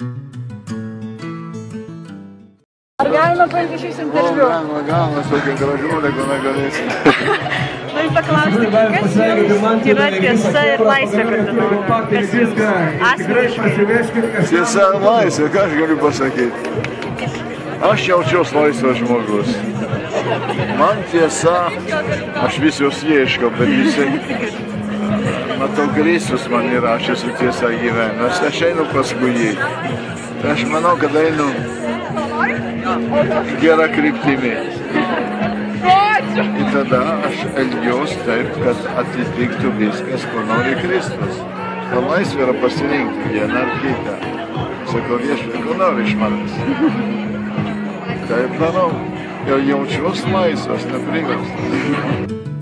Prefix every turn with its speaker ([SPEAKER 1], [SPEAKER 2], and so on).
[SPEAKER 1] Ar galima
[SPEAKER 2] O,
[SPEAKER 1] interviu?
[SPEAKER 2] galima, galima, tokia gražuolė, jeigu negalėsi.
[SPEAKER 1] Noriu paklausti, kas jums yra tiesa ir laisvė kardinolė? Kas jums asmeniškai?
[SPEAKER 2] Tiesa, laisvė, ką aš galiu pasakyti? Aš jaučiuosi laisvas žmogus. Man tiesa, aš vis jos ieškau, bet visi... Matau, Kristus man yra, aš esu tiesa gyvenimas, aš einu paskui jį. Aš manau, kad einu gerą kryptimį. Ir tada aš elgiuosi taip, kad atitiktų viskas, ko nori Kristus. Ta laisvė yra pasirinkti vieną ar kitą. Sakau, viešpai, ko nori iš manęs. Taip darau. Ir jaučiuosi laisvas, nepriverstas.